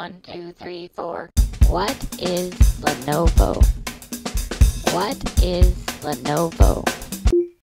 One, two, three, four. What is Lenovo? What is Lenovo?